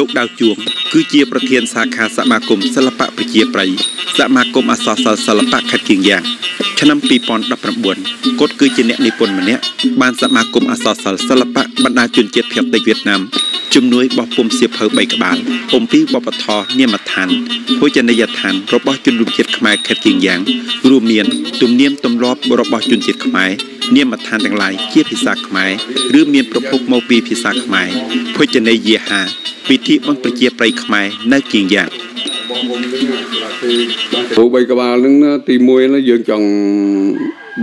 លោកដាវជួងគឺជាប្រធានសាខាសមាគមសិល្បៈប្រជាប្រិយសមាគមអក្សរសិល្ប៍សិល្បៈខេត្តគៀងយ៉ាងឆ្នាំ2019គាត់គឺជាអ្នកនិពន្ធម្នាក់បានសមាគមអក្សរសិល្ប៍សិល្បៈបណ្ដាជនជាតិភាគតិចវៀតណាម ជំនួយបោះពុំសៀវភៅ3ក្បាលអំពីវប្បធម៌នាមដ្ឋានភោជនីយដ្ឋានរបស់ជនរួមជាតិខ្មែរខេត្តគៀងយ៉ាង រួមមាន ទំនៀមទម្លាប់របស់ជនជាតិខ្មែរនាមដ្ឋានទាំងឡាយជាភាសាខ្មែរឬមានប្រភពមកពីភាសាខ្មែរភោជនីយាហាពិធីបុណ្យប្រជាប្រិយខ្មែរនៅគៀងយ៉ាងព្រោះបីក្បាលហ្នឹងទី1ណាយើងចង់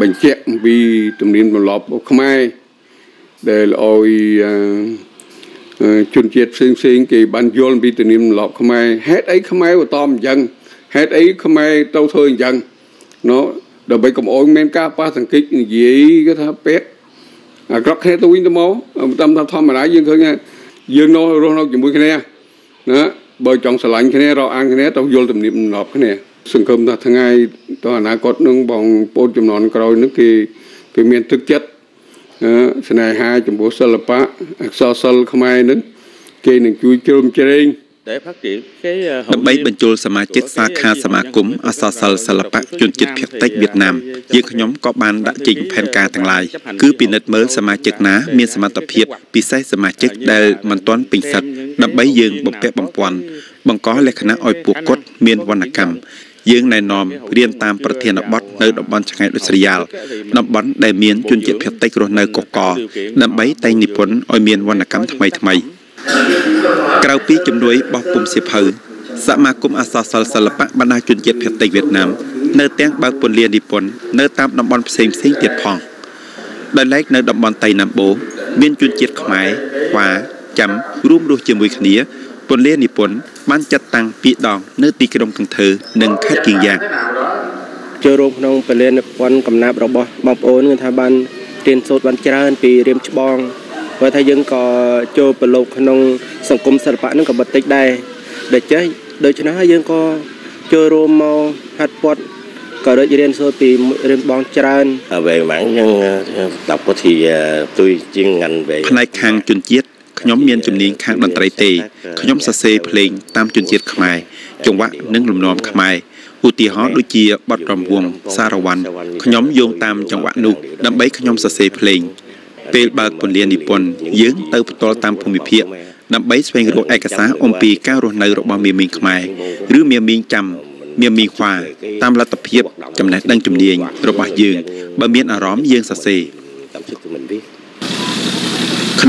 បញ្ជាក់អំពីទំនៀមទម្លាប់ខ្មែរដែលឲ្យ ជនជាតិផ្សេងផ្សេងគេបានយល់ពីទំនៀមទម្លាប់ខ្មែរហេតុអីខ្មែរបន្តអញ្ចឹងហេតុអីខ្មែរទៅធ្វើអញ្ចឹងណូដើម្បីកុំអោយមានការប៉ះសង្កេតនិយាយគេថាពេកអាក្រក់គ្នាទៅវិញទៅមកតាមធម្មតាយើងឃើញយើងនៅរស់នៅជាមួយគ្នាណាបើចង់ស្រឡាញ់គ្នារកអានគ្នាទៅយល់ទំនៀមទម្លាប់គ្នាសង្ឃឹមថាថ្ងៃតអនាគតនឹងបងប្អូនចំនួនក្រោយនឹងគេគេមានទឹកចិត្ត ស្នេហាចំពោះសិល្បៈអក្សរសិល្ប៍ខ្មែរនឹងគេនឹងជួយជ្រោមជ្រែងដែលផាក់គេគេដើម្បីបញ្ចូលសមាជិកសាខាសមាគមអសរសិល្ប៍សិល្បៈជនជាតិភាគតិចវៀតណាមយើងខ្ញុំក៏បានដាក់ចេញផែនការទាំងឡាយគឺពិនិត្យមើលសមាជិកណាមានសមត្ថភាពពិសេសសមាជិកដែលមិនទាន់ពេញសិទ្ធដើម្បីយើងបំពាក់បំពាន់បង្កលក្ខណៈឲ្យពួកគាត់មានវណ្ណកម្ម យើងណែនាំរៀនតាមប្រធានបទនៅតំបន់ឆ្ងាយដូចស្រយាលតំបន់ដែលមានជនជាតិភាគតិចរស់នៅកកដើម្បីតែងនិពន្ធឲ្យមានវណ្ណកម្មថ្មីថ្មីក្រៅពីជំនួយបោះពុំសៀវភៅសមាគមអសរសិល្ប៍សិល្បៈបណ្ដាជនជាតិភាគតិចវៀតណាមនៅទាំងបើកពន្លាននិពន្ធនៅតាមតំបន់ផ្សេងផ្សេងទៀតផងដោយឡែកនៅតំបន់តៃណាំបូមានជនជាតិខ្មែរវ៉ាចាំរួមរស់ជាមួយគ្នា ពន្លានិពន្ធបានចាត់តាំងពីរដងនៅទីក្រុងកន្ទើនិងខេត្តគៀងយ៉ាងចូលរួមក្នុងពលានិពន្ធកំណាប់របស់បងប្អូនគឺថាបានរៀនសូត្របានច្រើនពីរៀមច្បងព្រោះថាយើងក៏ចូលប្រឡូកក្នុងសង្គមសិល្បៈនឹងក៏បន្តិចដែរដូច្នេះដូច្នេះហើយយើងក៏ចូលរួមមកហាត់ពត់ក៏ដូចរៀនសូត្រពីរៀនបងច្រើន về mảng đọc thì tôi chuyên ngành về ផ្នែកខាងជនជាតិ ខ្ញុំមានជំនាញខាងតន្ត្រីទេខ្ញុំសរសេរភ្លេងតាមជនជាតិខ្មែរចង្វាក់និងលំនាំខ្មែរឧទាហរណ៍ដូចជាបទរំវងសារវ័នខ្ញុំយោងតាមចង្វាក់នោះដើម្បីខ្ញុំសរសេរភ្លេងពេលបើកពន្លាននិពន្ធយើងទៅផ្ទាល់តាមភូមិភាគដើម្បីស្វែងរកឯកសារអំពីការរស់នៅរបស់មាមីងខ្មែរឬមាមីងចាំមាមីងខ្វាតាមលទ្ធភាពចំណេះដឹងជំនាញរបស់យើងបើមានអារម្មណ៍យើងសរសេរ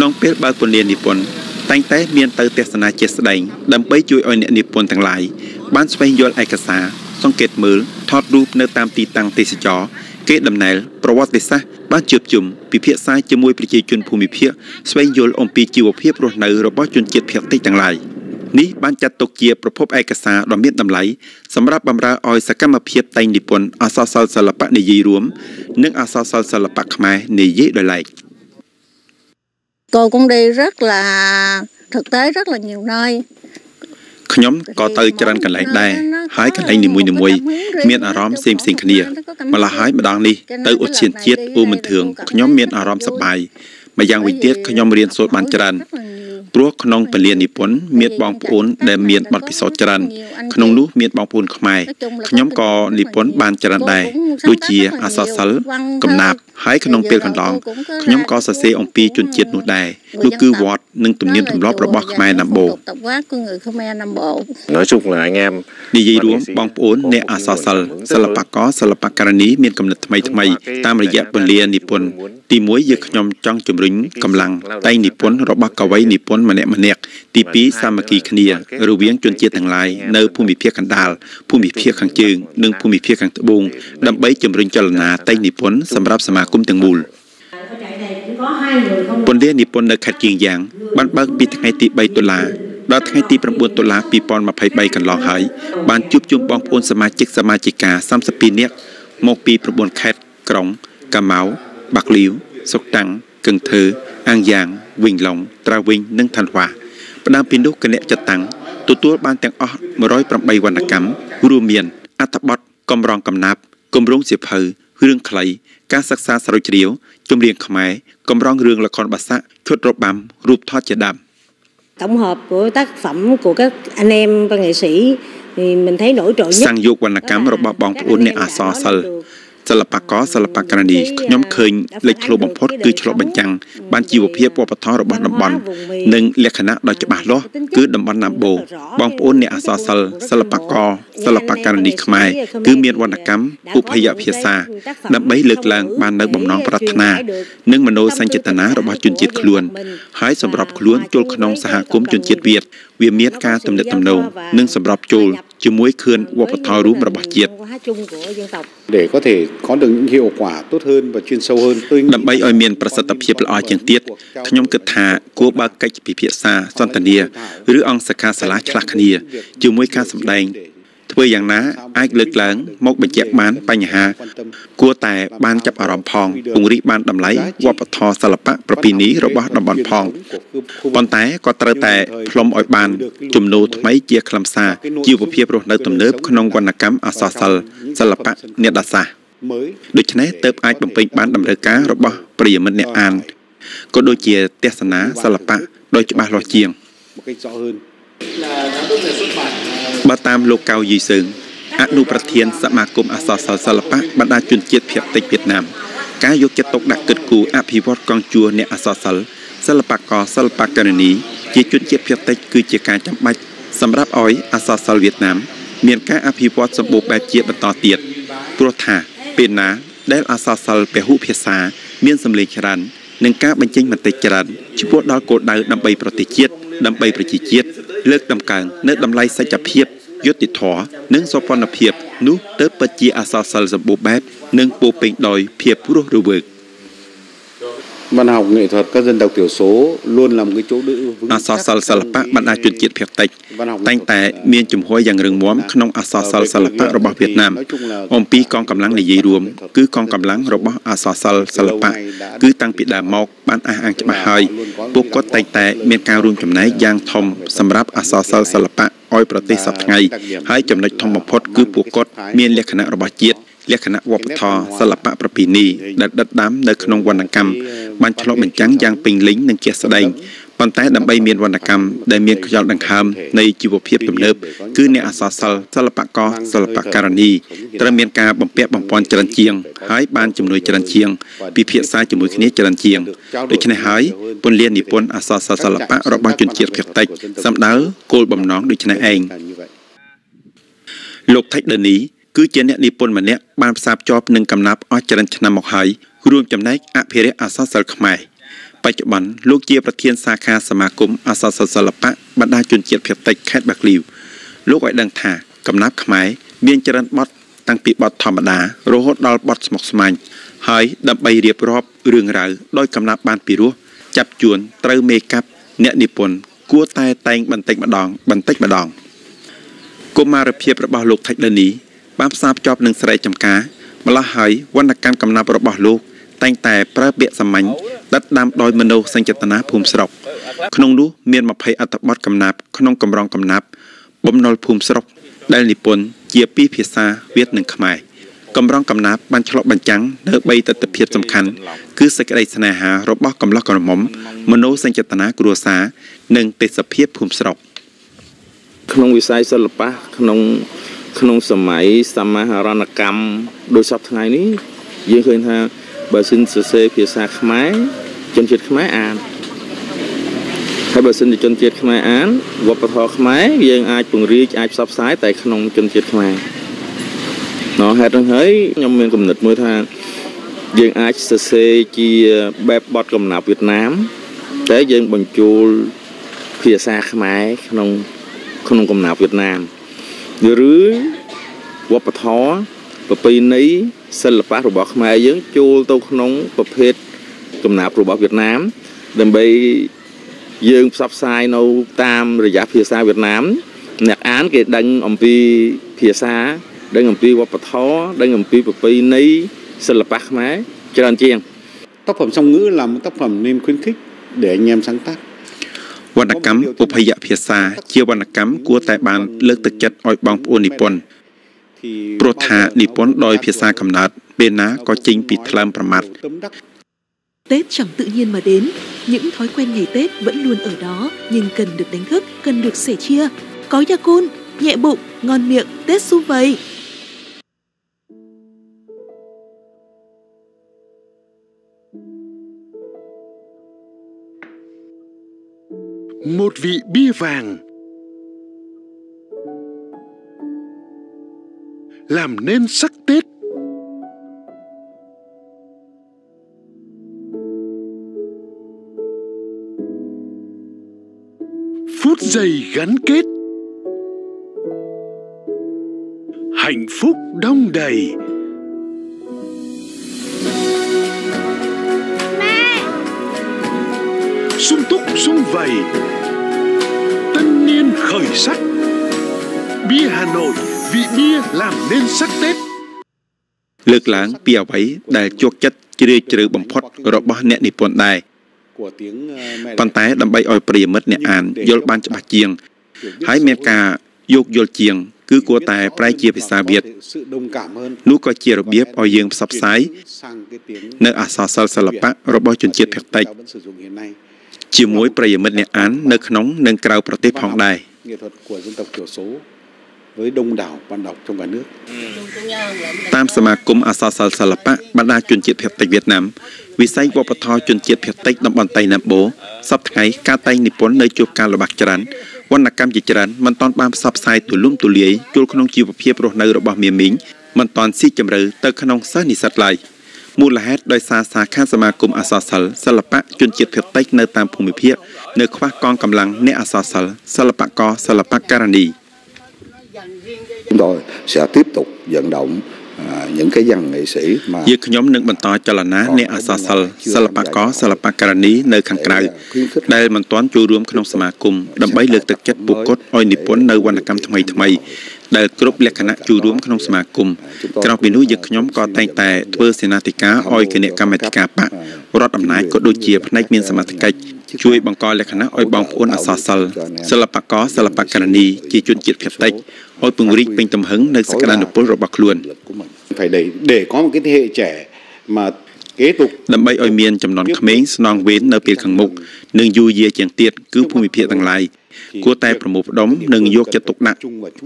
ក្នុងពេលបើកពន្លាននិពន្ធតែងតែមានទៅទស្សនាជាស្ដែងដើម្បីជួយឲ្យអ្នកនិពន្ធទាំងឡាយបានស្វែងយល់ឯកសារសង្កេតមើលថតរូបនៅតាមទីតាំងទេសចរគេដំណែលប្រវត្តិសាស្ត្របានជួបជុំពិភាក្សាជាមួយប្រជាជនភូមិភាគស្វែងយល់អំពីជីវភាពរស់នៅរបស់ជនជាតិភាគតិចទាំងឡាយនេះបានចាត់ទុកជាប្រភពឯកសារដ៏មានតម្លៃសម្រាប់បម្រើឲ្យសកម្មភាពតែងនិពន្ធអសរសិល្ប៍សិល្បៈនិយាយរួម និងអសរសិល្ប៍សិល្បៈខ្មែរនិយាយដោយឡែក Cô cũng đi rất là thực tế rất là nhiều nơi ខ្ញុំក៏ទៅច្រើនកន្លែងដែរហើយកន្លែងនីមួយៗមានអារម្មណ៍ផ្សេងផ្សេងគ្នាម្ល៉េះហើយម្ដងនេះទៅឧទ្យានជាតិអូមិនធឿងខ្ញុំមានអារម្មណ៍សប្បាយម្យ៉ាងវិញទៀតខ្ញុំរៀនសូត្របានច្រើន ព្រោះក្នុងពលានិពន្ធមានបងប្អូនដែលមានបទពិសោធន៍ច្រើនក្នុងនោះមានបងប្អូនខ្មែរខ្ញុំក៏និពន្ធបានច្រើនដែរដូចជាអសរសិល្ប៍កំណាប់ហើយក្នុងពេលកន្លងខ្ញុំក៏សរសេរអំពីជនជាតិនោះដែរនោះគឺវត្តនិងទំនៀមទម្លាប់របស់ខ្មែរណាំបូ nói chung là anh em និយាយរួមបងប្អូនអ្នកអសរសិល្ប៍សិល្បករសិល្បករនីមានកំណត់ថ្មីថ្មីតាមរយៈពលានិពន្ធទី1យើងខ្ញុំចង់ជំរុញកម្លាំងតែងនិពន្ធរបស់កវីនិពន្ធម្នាក់ម្នាក់ទី2សាមគ្គីគ្នារវាងជនជាតិទាំងឡាយនៅភូមិភាគកណ្ដាលភូមិភាគខាងជើងនិងភូមិភាគខាងត្បូងដើម្បីជំរុញចលនាតែងនិពន្ធសម្រាប់សមាគមទាំងមូលពន្លានិពន្ធនៅខេត្តគៀងយ៉ាងបានបើកពីថ្ងៃទី3តុលាដល់ថ្ងៃទី9តុលា2023កន្លងហើយបានជួបជុំបងប្អូនសមាជិកសមាជិកា32នាក់មកពី9ខេត្តក្រុងកាម៉ៅបាក់លីវសុកតាំង កឹងធើអាងយ៉ាងវិញឡុងត្រាវិញនិងឋានវ៉ាផ្ដើមពីនោះគណៈចតាំងទទួលបានទាំងអស់108វណ្ណកម្មរួមមានអត្ថបទកំរងកំណាប់គម្រោងសៀវភៅរឿងខ្លីការសិក្សាស្រាវជ្រាវចម្រៀងខ្មែរកំរងរឿងល្ខោនបាសាក់ឈុតរបាំរូបថតជាដើម tổng hợp của tác phẩm của các anh em văn nghệ sĩ thì mình thấy nổi trội nhất សាំងយកវណ្ណកម្មរបស់ បងប្អូនអ្នកអក្សរសិល្ប៍សិល្បករសិល្បករនីខ្ញុំឃើញលេចធ្លោបំផុតគឺឆ្លុះបញ្ចាំងបានជីវភាពវប្បធម៌របស់តំបន់និងលក្ខណៈដ៏ច្បាស់លាស់គឺតំបន់ណាំបូបងប្អូនអ្នកអក្សរសិល្ប៍សិល្បករសិល្បករនីខ្មែរគឺមានវណ្ណកម្មឧបយភាសាដើម្បីលើកឡើងបាននៅបំណងប្រាថ្នានិងមនោសញ្ចេតនារបស់ជនជាតិខ្លួន ហើយសម្របខ្លួនចូលក្នុងសហគមន៍ជនជាតិវៀត វាមានការទំនាក់ទំនងនិងសម្របចូលជាមួយខឿនវប្បធម៌រួមរបស់ជាតិ để có thể có được những hiệu quả tốt hơn và chuyên sâu hơn tôi ដើម្បីឲ្យមានប្រសិទ្ធភាពល្អជាងទៀតខ្ញុំគិតថាគួរបើកកិច្ចពិភាក្សាសន្ទនាឬអង្គសិក្ខាសាលាឆ្លាស់គ្នាជាមួយការសម្ដែង ធ្វើយ៉ាងណាអាចលើកឡើងមកបញ្ជាក់បានបញ្ហា គួរតែបានចាប់អារម្មណ៍ផងពង្រីកបានតម្លៃវប្បធម៌សិល្បៈប្រពៃណីរបស់តំបន់ផងប៉ុន្តែក៏ត្រូវតែផ្លុំឲ្យបាន ជំនួថ្មីជាខ្លឹមសារជីវភាពរស់នៅទំនើបក្នុងវណ្ណកម្មអក្សរសិល្ប៍សិល្បៈនេតសាស្ត្រដូច្នេះទើបអាចបំពេញបានតម្រូវការរបស់ប្រិយមិត្តអ្នកអានក៏ដូចជាទស្សនាសិល្បៈដោយច្បាស់លាស់ជាង một cách rõ hơn បើតាមលោកកៅយីសឹងអនុប្រធានសមាគមអក្សរសិល្ប៍សិល្បៈបណ្ដាជនជាតិភាគតិចវៀតណាមការយកចិត្តទុកដាក់គិតគូរអភិវឌ្ឍកងជួរអ្នកអក្សរសិល្ប៍សិល្បករសិល្បករនីជាជនជាតិភាគតិចគឺជាការចាំបាច់សម្រាប់ឲ្យអក្សរសិល្ប៍វៀតណាមមានការអភិវឌ្ឍសម្បូរបែបជាបន្តទៀតព្រោះថាពេលណាដែលអក្សរសិល្ប៍ពហុភាសាមានសម្លេងច្រើននិងការបញ្ចេញមតិច្រើនឆ្ពោះដល់គោលដៅដើម្បីប្រទេសជាតិដើម្បីប្រជាជាតិ លើកតម្កើងនៅតម្លៃសច្ចភាពយុត្តិធម៌និងសោភ័ណភាពនោះទៅពិតជាអសរសិល្ប៍សម្បូរបែបនិងពោពេញដោយភាពរស់រវើក văn học nghệ thuật các dân tộc thiểu số luôn là một cái chỗ đỡ vững អសរសិល្ប៍សិល្បៈបណ្ដាជនជាតិភាគតិចតែងតែមានជំហរយ៉ាងរឹងមាំក្នុងអសរសិល្ប៍សិល្បៈរបស់វៀតណាមអំពីកងកម្លាំងនិយាយរួមគឺកងកម្លាំងរបស់អសរសិល្ប៍សិល្បៈគឺតាំងពីដើមមកបានអះអាងច្បាស់ហើយពួកគាត់តែងតែមានការរួមចំណែកយ៉ាងធំសម្រាប់អសរសិល្ប៍សិល្បៈឲ្យប្រទេសសពថ្ងៃហើយចំណុចធំបំផុតគឺពួកគាត់មានលក្ខណៈរបស់ជាតិលក្ខណៈវប្បធម៌សិល្បៈប្រពៃណីដែលដិតដាមនៅក្នុងវណ្ណកម្ម បានឆ្លុះបញ្ចាំងយ៉ាងពេញលេញនិងជាក់ស្ដែងប៉ុន្តែដើម្បីមានវណ្ណកម្មដែលមានខ្យល់ដង្ហើមនៃជីវភាពទំនើបគឺអ្នកអក្សរសិល្ប៍សិល្បករសិល្បករនីត្រូវមានការបំពាក់បំពន់ច្រើនជាងហើយបានជំនួយច្រើនជាងពិភាក្សាជាមួយគ្នាច្រើនជាងដូច្នេះហើយពន្លាននិពន្ធអក្សរសិល្ប៍សិល្បៈរបស់ជនជាតិភាគតិចសម្ដៅគោលបំណងដូចនេះឯង như vậy លោកថៃដនីគឺជាអ្នកនិពន្ធម្នាក់បានផ្សារភ្ជាប់នឹងកំណាប់អស់ច្រើនឆ្នាំមកហើយ រួមចំណែកអភិរក្សអក្សរសិល្ប៍ខ្មែរបច្ចុប្បន្នលោកជាប្រធានសាខាសមាគមអក្សរសិល្ប៍សិល្បៈបណ្ដាជនជាតិភាគតិចខេត្តបាក់លីវលោកឲ្យដឹងថាកំណាប់ខ្មែរមានច្រើនបទតាំងពីបទធម្មតារហូតដល់បទស្មុគស្មាញហើយដើម្បីរៀបរាប់រឿងរ៉ាវដោយកំណាប់បានពីរោះចាប់ជួនត្រូវមេកាប់អ្នកនិពន្ធគួរតែតែងបន្តិចម្ដងបន្តិចម្ដងកុមារភាពរបស់លោកថៃដនីបានផ្សារភ្ជាប់នឹងស្រីចំការម្ល៉េះហើយវណ្ណកម្មកំណាប់របស់លោក តែងតែប្រើពាក្យសាមញ្ញដិតដាមដោយមនោសញ្ចេតនាភូមិស្រុកក្នុងនោះមាន20អត្ថបទកំណាព្យក្នុងកម្រងកំណាព្យបំណុលភូមិស្រុកដែលនិពន្ធជាពីរភាសាវៀតនិងខ្មែរកម្រងកំណាព្យបានឆ្លុះបញ្ចាំងនៅ3ទស្សនភាពសំខាន់គឺសេចក្តីស្នេហារបស់កំឡោះក្រមុំមនោសញ្ចេតនាគ្រួសារនិងទេសភាពភូមិស្រុកក្នុងវិស័យសិល្បៈក្នុងក្នុងសម័យសមាហរណកម្មដូចសពថ្ងៃនេះយើងឃើញថា បើសិនសរសេរភាសាខ្មែរជនជាតិខ្មែរអានហើយបើសិនជាជនជាតិខ្មែរអានវប្បធម៌ខ្មែរយើងអាចពង្រីកអាចផ្សព្វផ្សាយតែក្នុងជនជាតិខ្មែរណោះហេតុហ្នឹងហើយខ្ញុំមានគំនិតមួយថាយើងអាចសរសេរជាបែបបទកំណាព្យវៀតណាមតែយើងបញ្ចូលភាសាខ្មែរក្នុងក្នុងកំណាព្យវៀតណាមឬវប្បធម៌ប្រពៃណី សិល្បៈរបស់ខ្មែរយើងចូលទៅក្នុងប្រភេទកំណាព្យរបស់វៀតណាម ដើម្បីយើងផ្សព្វផ្សាយនៅតាមរយៈភាសាវៀតណាម អ្នកអានគេដឹងអំពីភាសា ដឹងអំពីវប្បធម៌ដឹងអំពីប្រពៃណីសិល្បៈខ្មែរច្រើនជាង tác phẩm song ngữ là một tác phẩm nên khuyến khích để anh em sáng tác វណ្ណកម្មពុភយភាសា ជាវណ្ណកម្មគួរតែបានលើកទឹកចិត្តឲ្យបងប្អូននិពន្ធ thì ព្រោះថានិពន្ធដោយភាសាកំណើតពេលណាក៏ចេញពីថ្លើមប្រមាត់ tâm đắc Tết chẳng tự nhiên mà đến, những thói quen ngày Tết vẫn luôn ở đó nhưng cần được đánh thức, cần được sẻ chia. Có Yakun, nhẹ bụng, ngon miệng, Tết xung vầy. Một vị bia vàng làm nên sắc Tết. Phút giây gắn kết. Hạnh phúc đong đầy. Mẹ! sung túc sung vầy. Tân niên khởi sắc. Bia hà nội vị bia làm nên sắc tết លើកឡើងពីអ្វីដែលជោគចិត្តជ្រាលជ្រៅបំផុតរបស់អ្នកនិពន្ធដែរប៉ុន្តែដើម្បីឲ្យប្រិយមិត្តអ្នកអានយល់បានច្បាស់ជាង ហើយមានការយោគយល់ជាង គឺគួរតែប្រែជាភាសាវៀតនោះក៏ជារបៀបឲ្យយើងផ្សព្វផ្សាយនៅអក្សរសិល្ប៍សិល្បៈរបស់ជនជាតិភាគតិចជាមួយប្រិយមិត្តអ្នកអាននៅក្នុងនិងក្រៅប្រទេសផងដែរ với đông đảo bạn đọc trong cả nước តាមសមាគមអក្សរសិល្ប៍សិល្បៈបណ្ដាជនជាតិភាគតិចវៀតណាមវិស័យវប្បធម៌ជនជាតិភាគតិចតំបន់តៃណាំបូសប្តាហ៍ថ្ងៃការតែងនិពន្ធនៅជួបការលំបាកច្រើនវណ្ណកម្មជាច្រើនមិនទាន់បានផ្សព្វផ្សាយទូលំទូលាយចូលក្នុងជីវភាពរស់នៅរបស់មាមីងមិនទាន់ស៊ីជម្រៅទៅក្នុងសិស្សនិស្សិតឡើយមូលហេតុដោយសារសាខាសមាគមអក្សរសិល្ប៍សិល្បៈជនជាតិភាគតិចនៅតាមភូមិភាគនៅខ្វះកងកម្លាំងអ្នកអក្សរសិល្ប៍សិល្បករសិល្បករនី chúng tôi sẽ tiếp tục vận động à, những cái dàn nghệ sĩ mà យើងខ្ញុំនឹងបន្តចលនាអ្នកអក្សរសិល្ប៍សិល្បករសិល្បករនីនៅខាងក្រៅដែលមិនទាន់ចូលរួមក្នុងសមាគមដើម្បីលើកទឹកចិត្តពួកគាត់ឲ្យនិពន្ធនៅវណ្ណកម្មថ្មីថ្មីដែលគ្រប់លក្ខណៈចូលរួមក្នុងសមាគមក្រៅពីនោះយើងខ្ញុំក៏តែងតែធ្វើសេនាធិការឲ្យគណៈកម្មាធិការបករដ្ឋអំណាចក៏ដូចជាផ្នែកមានសមត្ថកិច្ចជួយបង្កលក្ខណៈឲ្យបងប្អូនអក្សរសិល្ប៍សិល្បករសិល្បករនីជាជនជាតិភាគតិច ឲ្យពង្រីកពេញទំហឹងនៅសក្តានុពលរបស់ខ្លួន phải để để có một cái thế hệ trẻ mà kế tục ដើម្បីឲ្យមានចំនួនក្មេងស្នងវេននៅពេលខាងមុខនិងយូរយារជាងទៀតគឺភូមិភាគទាំងឡាយគួរតែប្រមូលផ្ដុំនិងយកចិត្តទុកដាក់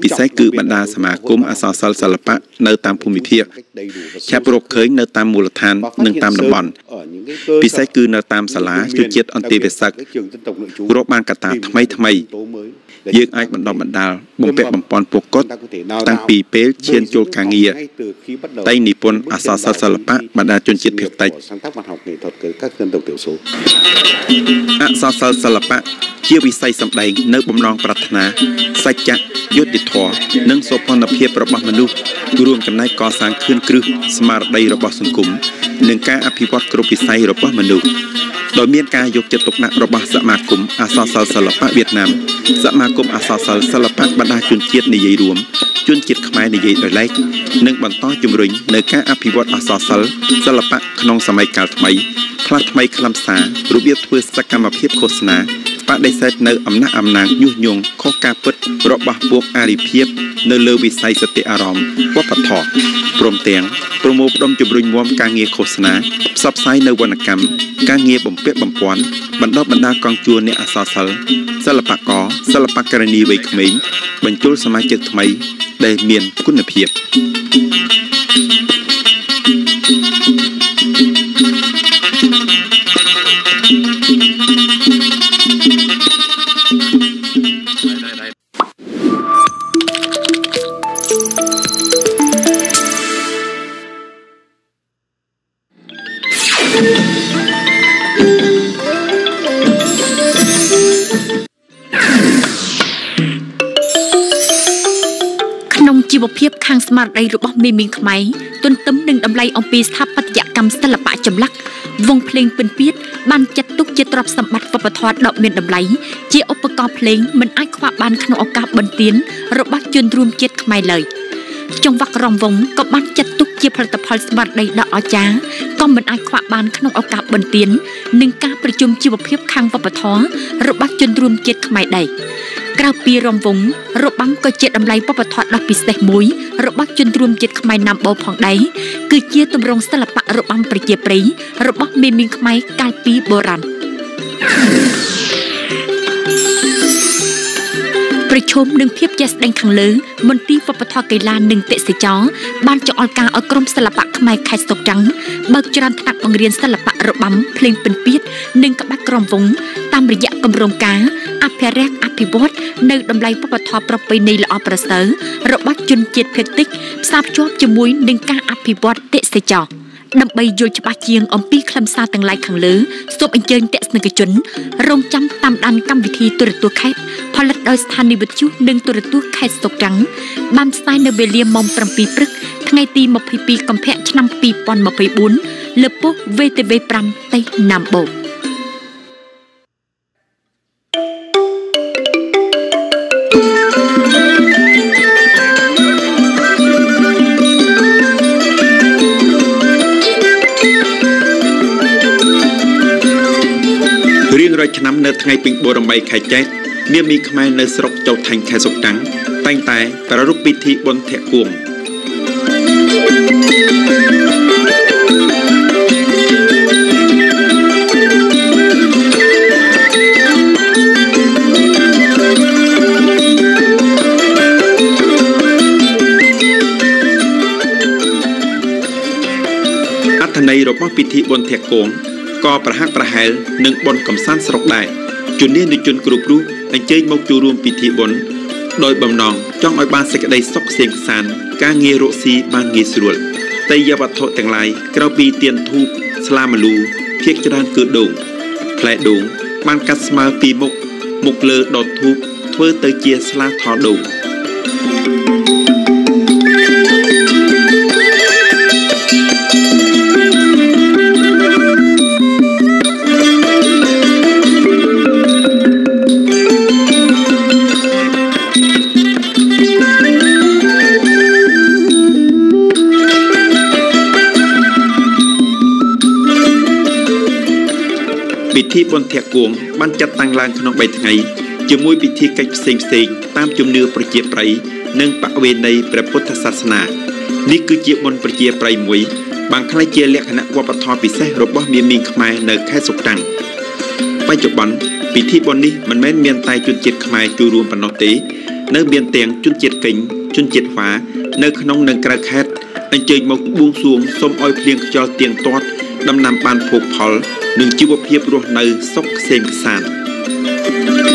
ពិសេសគឺបណ្ដាសមាគមអក្សរសិល្ប៍សិល្បៈនៅតាមភូមិភាគឆាប់រកឃើញនៅតាមមូលដ្ឋាននិងតាមតំបន់ពិសេសគឺនៅតាមសាលាជួយជាតិអន្តេវាសិករកបានកត្តាថ្មីថ្មី យើងអាចបណ្ដុះបណ្ដាលបំពាក់បំពន់ពួកគាត់តាំងពីពេលឈានចូលការងារតែនិពន្ធអក្សរសិល្ប៍សិល្បៈបណ្ដាជនជាតិភាគតិច sáng tác văn học nghệ thuật của các dân tộc thiểu số អក្សរសិល្ប៍សិល្បៈជាវិស័យសម្ដែងនៅបំណងប្រាថ្នាសច្ចៈយុត្តិធម៌និងសោភ័ណភាពរបស់មនុស្សរួមចំណែកកសាងខឿនគ្រឹះស្មារតីរបស់សង្គមនិងការអភិវឌ្ឍគ្រប់វិស័យរបស់មនុស្សដោយមានការយកចិត្តទុកដាក់របស់សមាគមអក្សរសិល្ប៍សិល្បៈវៀតណាមសមាគមអក្សរសិល្ប៍សិល្បៈបណ្ដាជនជាតិនិយាយរួមជនជាតិខ្មែរនិយាយដោយឡែកនិងបន្តជំរុញនៅការអភិវឌ្ឍអក្សរសិល្ប៍សិល្បៈក្នុងសម័យកាលថ្មីផ្លាស់ថ្មីខ្លឹមសាររបៀបធ្វើសកម្មភាពឃោសនាបដិសេធនៅអំណះអំណាងញុះញង់ខុសការពិតរបស់ពួកអារិភាពនៅលើវិស័យសតិអារម្មណ៍វប្បធម៌ព្រមទាំងប្រមូលផ្ដុំជំរុញមមការងារឃោសនាផ្សព្វផ្សាយនៅវណ្ណកម្មការងារបំពាក់បំពាន់បណ្ដុះបណ្ដាលកងជួរអ្នកអក្សរសិល្ប៍សិល្បករសិល្បករនីវ័យក្មេងបញ្ចូលសមាជិកថ្មីដែលមានគុណភាពក្នុ វភាពខាងស្មារតីរបស់មេមីងខ្មែរទន្ទឹមនឹងតម្លៃអំពីស្ថាបត្យកម្មសិល្បៈចម្លាក់វងភ្លេងពិនពៀតបានចាត់ទុកជាទ្រព្យសម្បត្តិវប្បធម៌ដ៏មានតម្លៃជាឧបករណ៍ភ្លេងមិនអាចខ្វះបានក្នុងឱកាសបន្ទានរបស់ជនរួមជាតិខ្មែរឡើយ ចង្វាក់រំវងក៏បានចាត់ទុកជាផលិតផលស្មារតីដ៏អស្ចារ្យក៏មិនអាចខ្វះបានក្នុងឱកាសបន្ទាននិងការប្រជុំជីវភាពខាងវប្បធម៌របស់ជនរួមជាតិខ្មែរដែរក្រៅពីរំវងរបាំក៏ជាតម្លៃវប្បធម៌ដ៏ពិសេសមួយរបស់ជនរួមជាតិខ្មែរណាំបូផងដែរគឺជាទម្រង់សិល្បៈរបាំប្រជាប្រិយរបស់មេមីងខ្មែរកាលពីបុរាណ ប្រជុំនឹងភាពជាស្ដែងខាងលើមន្ទីរវប្បធម៌កីឡានិងទេសចរបានចងអល់ការឲ្យក្រុមសិល្បៈខ្មែរខេត្តស្តុកចាំងបើកច្រានថ្នាក់បង្រៀនសិល្បៈរបាំភ្លេងពិណពាទ្យនិងក្បាច់ក្រមវងតាមរយៈគម្រោងការអភិរក្សអភិវឌ្ឍនៅតម្លៃវប្បធម៌ប្រពៃណីល្អប្រសើររបស់ជនជាតិភាគតិចផ្សារភ្ជាប់ជាមួយនឹងការអភិវឌ្ឍទេសចរ ដើម្បីយល់ច្បាស់ជាងអំពីខ្លឹមសារទាំងឡាយខាងលើសូមអញ្ជើញទស្សនិកជនរងចាំតាមដានកម្មវិធីទូរទស្សន៍ខេត្តផលិតដោយស្ថានីយ៍វិទ្យុនិងទូរទស្សន៍ខេត្តស្តុកត្រាំងបានផ្សាយនៅវេលាម៉ោង7ព្រឹកថ្ងៃទី22កុម្ភៈឆ្នាំ2024លើប៉ុស្តិ៍ VTV5 តេស្តណាំបូក រៀងរាល់ឆ្នាំនៅថ្ងៃពេញបូរមីខែចេតមានមីខ្មែរនៅស្រុកចៅថាញ់ខេត្តសុកតាំងតែងតែប្រារព្ធពិធីបុណ្យធាក់គួងអត្ថន័យរបស់ពិធីបុណ្យធាក់គួង ក៏ប្រហាក់ប្រហែលនឹងបុណ្យកំសាន្តស្រុកដែរជំនាញជនគ្រប់រូបអញ្ជើញមកចូលរួមពិធីបុណ្យដោយបំណងចង់ឲ្យបានសេចក្តីសុខសេមខ្សានការងាររកស៊ីបានងាយស្រួលតែយវត្ថុទាំងឡាយក្រៅពីទៀនធូបស្លាមលូភាកច្រើនគឺដូងផ្លែដូងបានកាត់ស្មើពីមុខមុខលើដុតធូបធ្វើទៅជាស្លាថដូង ពិធីបុណ្យធាក់គួងបានចាត់តាំងឡើងក្នុង3ថ្ងៃជាមួយពិធីកិច្ចផ្សេងផ្សេងតាមជំនឿប្រជាប្រិយនិងបវេណីព្រះពុទ្ធសាសនានេះគឺជាបុណ្យប្រជាប្រិយមួយបានក្លាយជាលក្ខណៈវប្បធម៌ពិសេសរបស់មាមីងខ្មែរនៅខេត្តសុកតាំងបច្ចុប្បន្នពិធីបុណ្យនេះមិនមែនមានតែជនជាតិខ្មែរចូលរួមប៉ុណ្ណោះទេ នៅមានទាំងជនជាតិកិញ្ញជនជាតិវ៉ានៅក្នុងនិងក្រៅខេត្តអញ្ជើញមកបួងសួងសូមឲ្យភ្លៀងខ្យល់ទៀងទាត់ ដំណាំបានភោគផល និងជីវភាពរស់នៅសុខក្សេមក្សាន្ត